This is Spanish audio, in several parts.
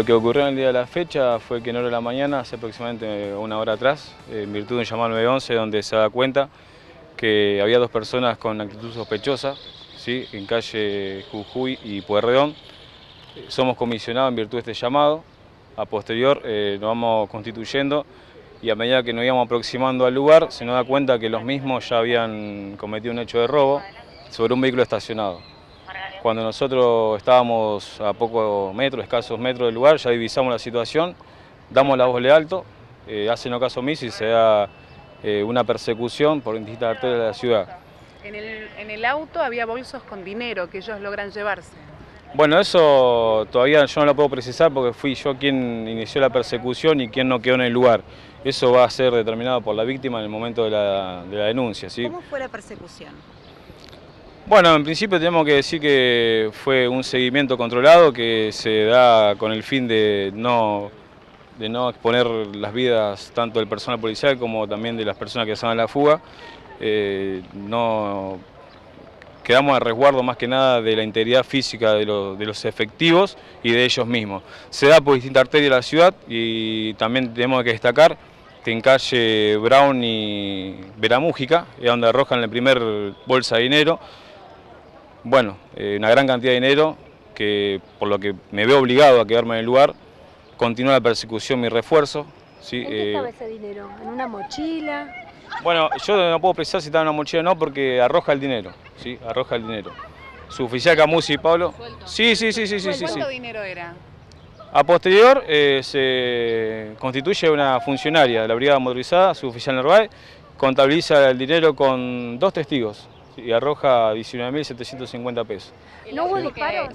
Lo que ocurrió en el día de la fecha fue que en hora de la mañana, hace aproximadamente una hora atrás, en virtud de un llamado 911 donde se da cuenta que había dos personas con actitud sospechosa, ¿sí? en calle Jujuy y Pueyrredón. Somos comisionados en virtud de este llamado, a posterior eh, nos vamos constituyendo y a medida que nos íbamos aproximando al lugar se nos da cuenta que los mismos ya habían cometido un hecho de robo sobre un vehículo estacionado. Cuando nosotros estábamos a pocos metros, escasos metros del lugar, ya divisamos la situación, damos la voz de alto, eh, hacen caso omiso y se da eh, una persecución por distintas arterias de la ciudad. En el, en el auto había bolsos con dinero que ellos logran llevarse. Bueno, eso todavía yo no lo puedo precisar porque fui yo quien inició la persecución y quien no quedó en el lugar. Eso va a ser determinado por la víctima en el momento de la, de la denuncia. ¿sí? ¿Cómo fue la persecución? Bueno, en principio tenemos que decir que fue un seguimiento controlado que se da con el fin de no, de no exponer las vidas tanto del personal policial como también de las personas que están en la fuga. Eh, no quedamos a resguardo más que nada de la integridad física de, los efectivos y de ellos mismos. Se da por distintas arterias de la ciudad y también tenemos que destacar que en calle Brown y Veramújica, es donde arrojan el primer bolsa de dinero, bueno, eh, una gran cantidad de dinero que por lo que me veo obligado a quedarme en el lugar, continúa la persecución, mi refuerzo. ¿sí? ¿En qué estaba eh, ese dinero? ¿En una mochila? Bueno, yo no puedo precisar si estaba en una mochila o no porque arroja el dinero, ¿sí? Arroja el dinero. Su oficial Camusi y Pablo. Sí, sí, sí, sí, sí, sí. ¿Cuánto dinero era? A posterior eh, se constituye una funcionaria de la brigada motorizada, su oficial Narváez, contabiliza el dinero con dos testigos, y arroja 19.750 pesos. ¿No hubo disparos?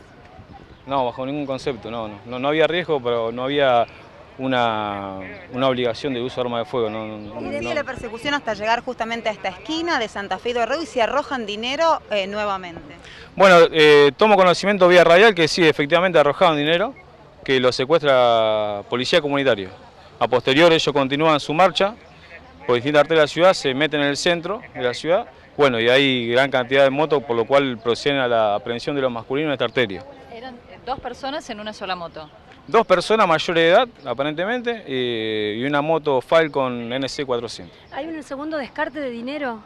No, bajo ningún concepto, no, no, no, había riesgo, pero no había una, una, obligación de uso de arma de fuego. No, no, y la persecución hasta llegar justamente a esta esquina de Santa Fe de Río y se arrojan dinero eh, nuevamente. Bueno, eh, tomo conocimiento vía radial que sí, efectivamente arrojaron dinero, que lo secuestra Policía Comunitaria. A posterior ellos continúan su marcha por distintas arterias de la ciudad, se meten en el centro de la ciudad bueno, y hay gran cantidad de motos, por lo cual proceden a la aprehensión de los masculinos en esta arteria. ¿Eran dos personas en una sola moto? Dos personas mayores de edad, aparentemente, y una moto Falcon NC400. ¿Hay un segundo descarte de dinero?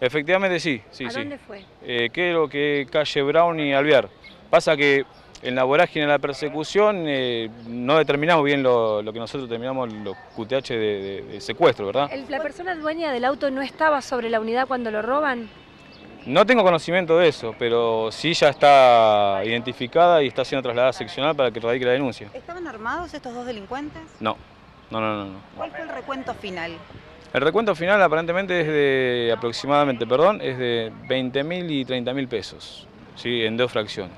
Efectivamente sí, sí, ¿A sí. dónde fue? Eh, creo que calle Brown y Alvear. Pasa que en la vorágine de la persecución eh, no determinamos bien lo, que nosotros terminamos los QTH de, secuestro, ¿verdad? ¿La persona dueña del auto no estaba sobre la unidad cuando lo roban? No tengo conocimiento de eso, pero sí ya está identificada y está siendo trasladada a seccional para que radique la denuncia. ¿Estaban armados estos dos delincuentes? No, no, no, no. ¿Cuál fue el recuento final? El recuento final aparentemente es de aproximadamente, perdón, es de 20 mil y 30 mil pesos, ¿sí? en dos fracciones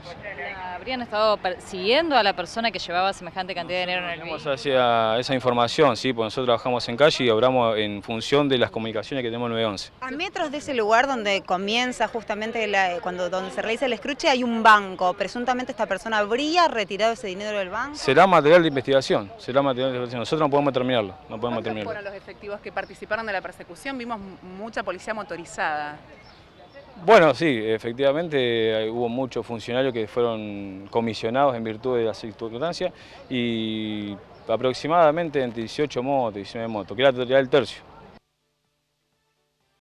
habrían estado siguiendo a la persona que llevaba semejante cantidad de dinero en el Tenemos hacia esa información, sí, porque nosotros trabajamos en calle y obramos en función de las comunicaciones que tenemos en 911. A metros de ese lugar donde comienza justamente cuando donde se realiza el escruche hay un banco. Presuntamente esta persona habría retirado ese dinero del banco. Será material de investigación, será material de investigación. Nosotros no podemos terminarlo, no podemos terminarlo. fueron los efectivos que participaron de la persecución? Vimos mucha policía motorizada. Bueno, sí, efectivamente hubo muchos funcionarios que fueron comisionados en virtud de la circunstancia y aproximadamente entre 18 motos, 19 motos, que era del tercio.